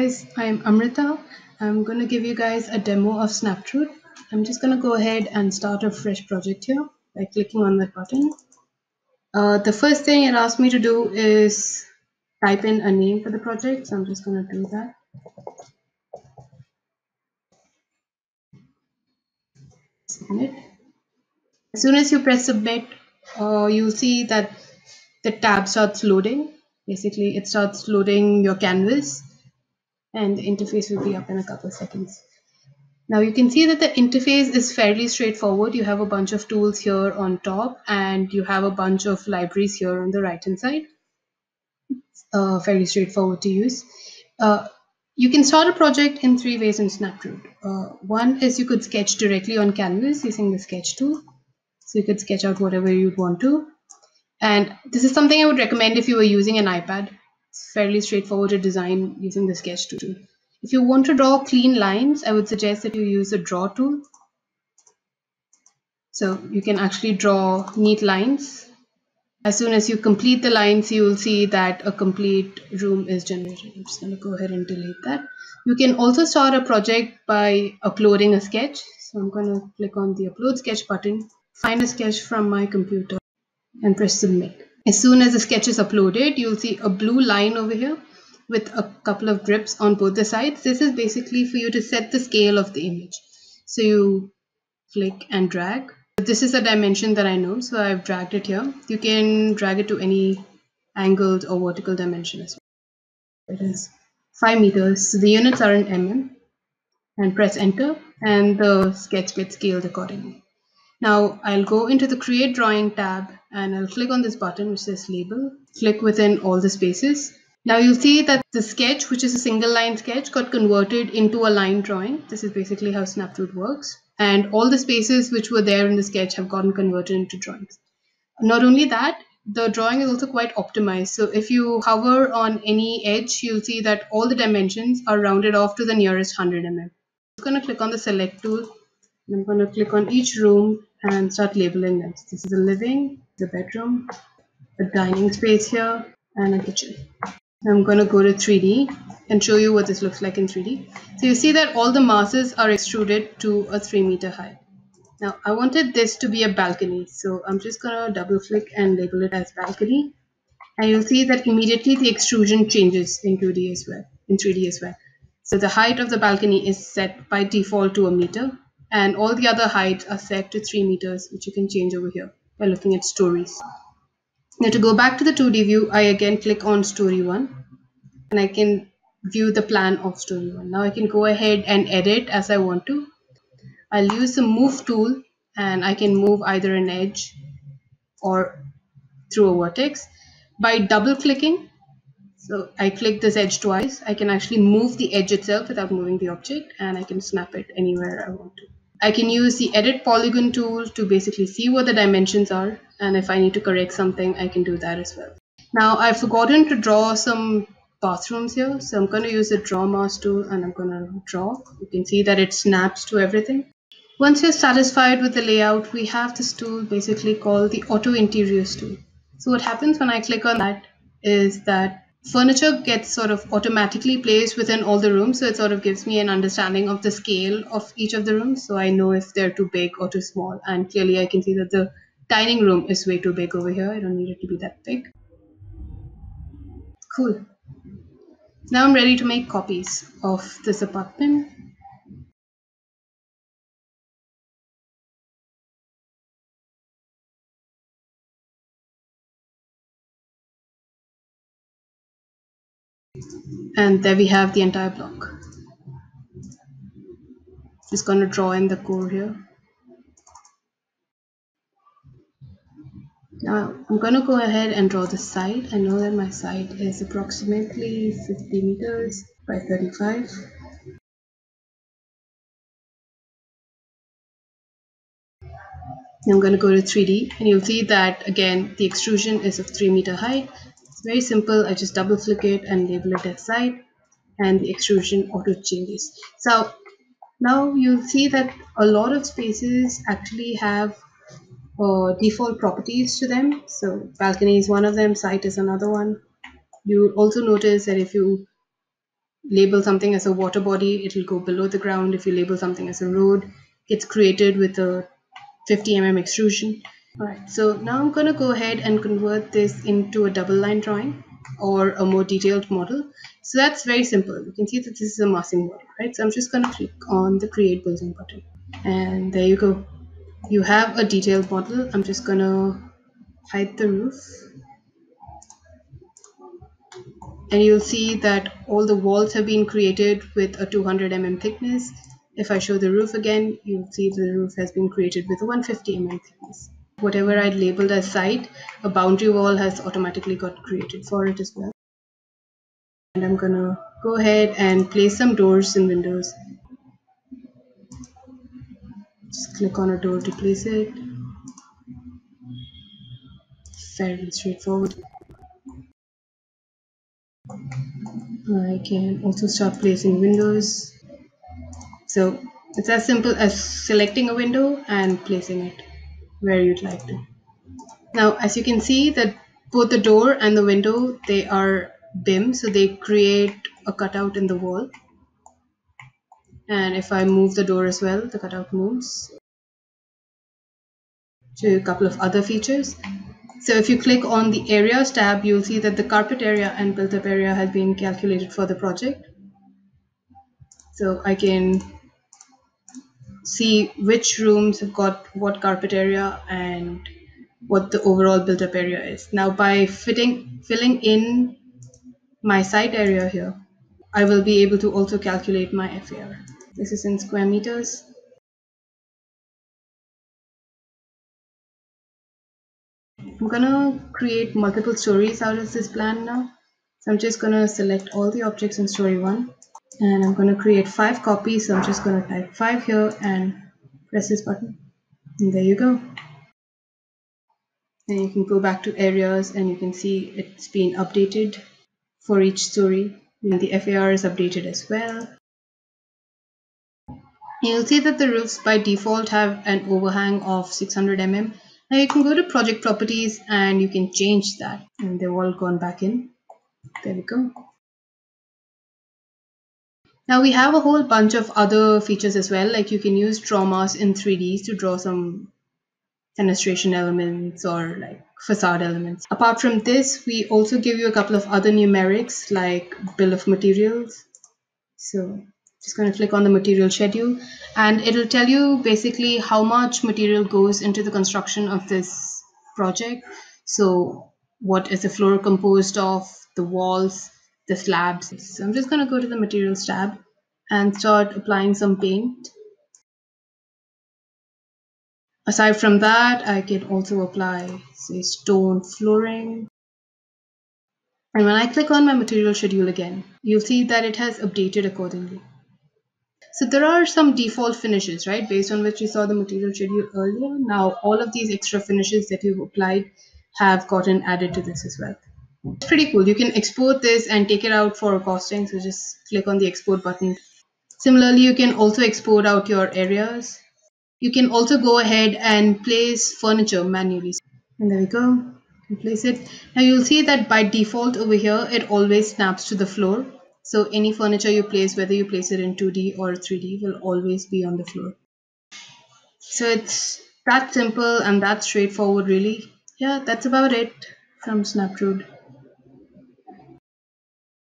guys, I'm Amrita. I'm going to give you guys a demo of Snaptrude. I'm just going to go ahead and start a fresh project here by clicking on that button. Uh, the first thing it asks me to do is type in a name for the project. So I'm just going to do that. Submit. As soon as you press submit, uh, you'll see that the tab starts loading. Basically, it starts loading your canvas and the interface will be up in a couple of seconds. Now you can see that the interface is fairly straightforward. You have a bunch of tools here on top and you have a bunch of libraries here on the right hand side. Uh, fairly straightforward to use. Uh, you can start a project in three ways in Snaptrude. Uh, one is you could sketch directly on canvas using the sketch tool. So you could sketch out whatever you'd want to. And this is something I would recommend if you were using an iPad. It's fairly straightforward to design using the sketch tool. If you want to draw clean lines, I would suggest that you use the draw tool. So you can actually draw neat lines. As soon as you complete the lines, you will see that a complete room is generated. I'm just going to go ahead and delete that. You can also start a project by uploading a sketch. So I'm going to click on the upload sketch button, find a sketch from my computer and press submit. As soon as the sketch is uploaded, you'll see a blue line over here with a couple of drips on both the sides. This is basically for you to set the scale of the image. So you click and drag. This is a dimension that I know, so I've dragged it here. You can drag it to any angled or vertical dimension as well. It is 5 meters, so the units are in mm. And press enter, and the sketch gets scaled accordingly. Now I'll go into the create drawing tab and I'll click on this button which says label, click within all the spaces. Now you'll see that the sketch, which is a single line sketch, got converted into a line drawing. This is basically how Snaptrude works. And all the spaces which were there in the sketch have gotten converted into drawings. Not only that, the drawing is also quite optimized. So if you hover on any edge, you'll see that all the dimensions are rounded off to the nearest 100 mm. I'm just going to click on the select tool. I'm going to click on each room and start labeling them. This is a living, the bedroom, a dining space here, and a kitchen. I'm going to go to 3D and show you what this looks like in 3D. So you see that all the masses are extruded to a 3 meter height. Now I wanted this to be a balcony, so I'm just going to double click and label it as balcony. And you'll see that immediately the extrusion changes in 2D as well, in 3D as well. So the height of the balcony is set by default to a meter and all the other heights are set to 3 meters which you can change over here by looking at stories. Now to go back to the 2D view, I again click on story 1 and I can view the plan of story 1. Now I can go ahead and edit as I want to. I'll use the move tool and I can move either an edge or through a vertex by double clicking so I click this edge twice. I can actually move the edge itself without moving the object and I can snap it anywhere I want to. I can use the edit polygon tool to basically see what the dimensions are and if I need to correct something I can do that as well. Now I've forgotten to draw some bathrooms here so I'm going to use the draw mass tool and I'm going to draw. You can see that it snaps to everything. Once you're satisfied with the layout we have this tool basically called the auto interiors tool. So what happens when I click on that is that furniture gets sort of automatically placed within all the rooms so it sort of gives me an understanding of the scale of each of the rooms so i know if they're too big or too small. And clearly i can see that the dining room is way too big over here. I don't need it to be that big. Cool. Now i'm ready to make copies of this apartment and there we have the entire block. Just going to draw in the core here. Now I'm going to go ahead and draw the site. I know that my site is approximately 50 meters by 35 I'm going to go to 3D and you'll see that again the extrusion is of 3 meter height it's very simple. I just double click it and label it as site and the extrusion auto changes. So now you'll see that a lot of spaces actually have uh, default properties to them. So balcony is one of them, site is another one. You also notice that if you label something as a water body, it will go below the ground. If you label something as a road, it's created with a 50 mm extrusion. Alright, so now I'm going to go ahead and convert this into a double line drawing or a more detailed model. So that's very simple. You can see that this is a massing model, right? So I'm just going to click on the create building button. And there you go. You have a detailed model. I'm just going to hide the roof. And you'll see that all the walls have been created with a 200 mm thickness. If I show the roof again, you'll see the roof has been created with a 150 mm thickness whatever I'd labeled as site, a boundary wall has automatically got created for it as well. And I'm gonna go ahead and place some doors and windows. Just click on a door to place it. Fairly straightforward. I can also start placing windows. So it's as simple as selecting a window and placing it where you'd like to. Now, as you can see that both the door and the window, they are BIM, so they create a cutout in the wall. And if I move the door as well, the cutout moves. To a couple of other features. So if you click on the areas tab, you'll see that the carpet area and built up area has been calculated for the project. So I can see which rooms have got what carpet area and what the overall built up area is. Now by fitting filling in my site area here, I will be able to also calculate my FAR. This is in square meters. I'm gonna create multiple stories out of this plan now. So I'm just gonna select all the objects in story one and I'm going to create five copies so I'm just going to type 5 here and press this button. And there you go. And you can go back to areas and you can see it's been updated for each story. And the FAR is updated as well. You'll see that the roofs by default have an overhang of 600 mm now you can go to project properties and you can change that. And they've all gone back in. There we go now we have a whole bunch of other features as well, like you can use draw mass in 3D to draw some fenestration elements or like facade elements. Apart from this, we also give you a couple of other numerics like bill of materials. So just going to click on the material schedule and it'll tell you basically how much material goes into the construction of this project. So what is the floor composed of, the walls, the slabs. So I'm just going to go to the materials tab and start applying some paint. Aside from that, I can also apply say stone flooring. And when I click on my material schedule again, you'll see that it has updated accordingly. So there are some default finishes, right, based on which you saw the material schedule earlier. Now all of these extra finishes that you've applied have gotten added to this as well. It's pretty cool. You can export this and take it out for costing. So just click on the export button. Similarly, you can also export out your areas. You can also go ahead and place furniture manually. And there we go. Place it. Now you'll see that by default over here, it always snaps to the floor. So any furniture you place, whether you place it in 2D or 3D, will always be on the floor. So it's that simple and that straightforward really. Yeah, that's about it from Snaptrude.